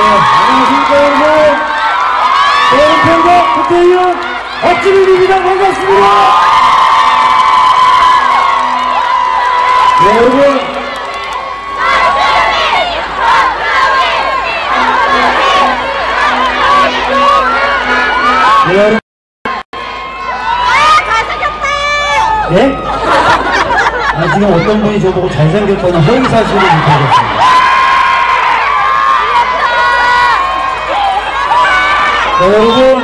안녕하십니까 여러분 대한평가 국회의원 박지민입니다 반갑습니다 네 여러분 네 여러분 네? 아 지금 어떤 분이 저보고 잘생겼다는 허위사실을 못하겠습니다 자, 여러분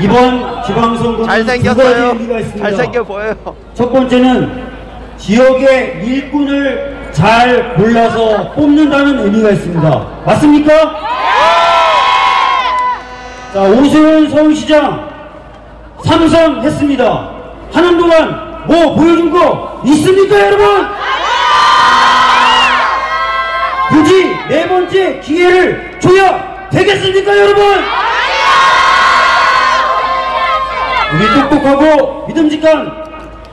이번 지방선거는 두 가지 잘생겼어요. 의미가 있습니다. 잘생겨 보여요. 첫 번째는 지역의 일꾼을 잘 골라서 뽑는다는 의미가 있습니다. 맞습니까? 자, 오세훈 서울시장 삼선했습니다. 하는 동안 뭐 보여준 거 있습니까, 여러분? 굳이 네 번째 기회를 줘야 되겠습니까, 여러분? 우리 똑똑하고 믿음직한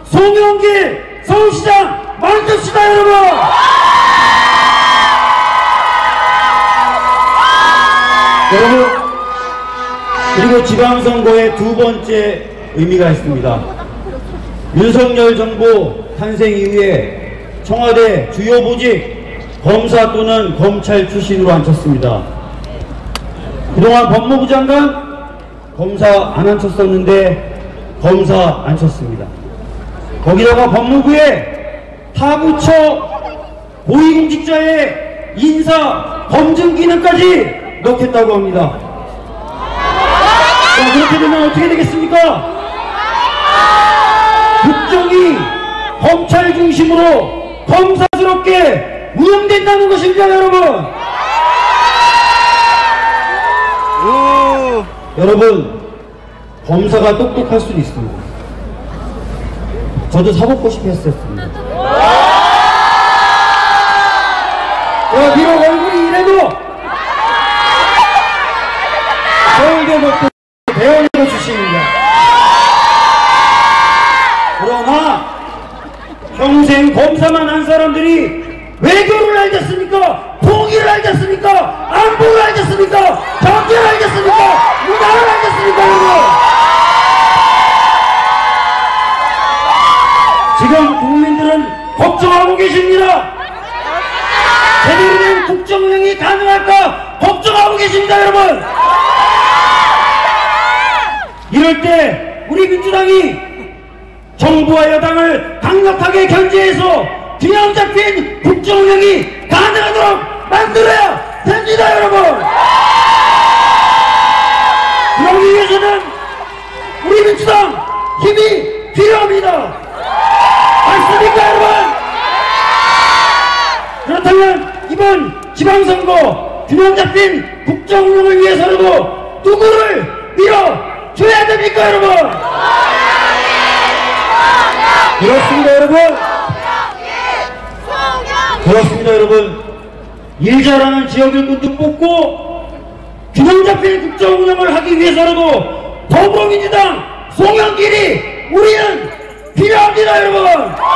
송영길 서울시장 만듭시다 여러분! 여러분 그리고 지방선거의 두 번째 의미가 있습니다. 윤석열 정부 탄생 이후에 청와대 주요 보직 검사 또는 검찰 출신으로 앉혔습니다 그동안 법무부 장관 검사 안 앉혔었는데 검사 앉혔습니다. 거기다가 법무부에 타부처 고위공직자의 인사 검증 기능까지 넣겠다고 합니다. 자, 그렇게 되면 어떻게 되겠습니까? 국정이 검찰 중심으로 검사스럽게 운영된다는 것입니다, 여러분! 우. 여러분 검사가 똑똑할 수도 있습니다. 저도 사법고 싶어 했었습니다. 제가 비록 얼굴이 이래도 서울대 먹고 대원으로 출신입니다. 그러나 평생 검사만 한 사람들이 외교를 알겠습니까? 통일을 알겠습니까? 안보를 알겠습니까? 경제를 알겠습니까? 문화를 알겠습니까, 여러분? 지금 국민들은 걱정하고 계십니다. 제대로 된 국정운영이 가능할까 걱정하고 계십니다, 여러분. 이럴 때 우리 민주당이 정부와 여당을 강력하게 견제해서 균형 잡힌 국정운영이 가능하도록 만들어야 됩니다, 여러분. 그러기 위해서는 우리 민주당 힘이 필요합니다. 맞습니까, 여러분? 그렇다면 이번 지방선거 균형 잡힌 국정운영을 위해서라도 누구를 밀어줘야 됩니까, 여러분? 그렇습니다, 여러분. 그렇습니다, 여러분. 일 잘하는 지역 일꾼도 뽑고 균형 잡힌 국정 운영을 하기 위해서라도 더불어민주당 송영길이 우리는 필요합니다, 여러분.